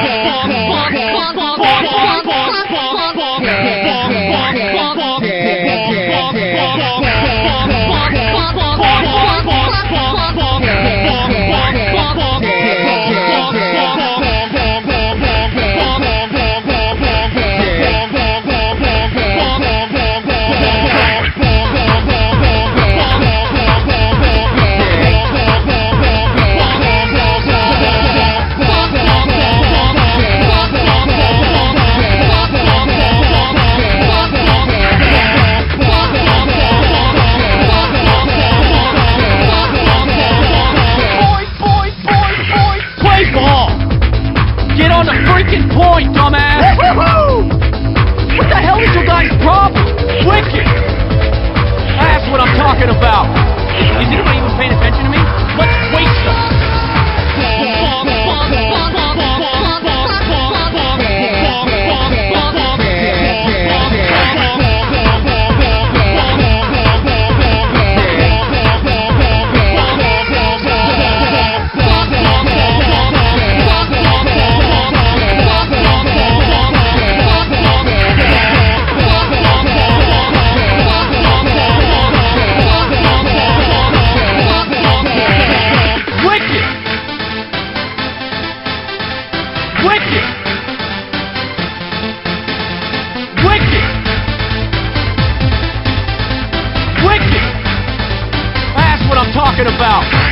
Bonk, bonk, bonk. on the freaking point, dumbass! What the hell is your guys' problem? Wait. Wicked! Wicked! Wicked! That's what I'm talking about!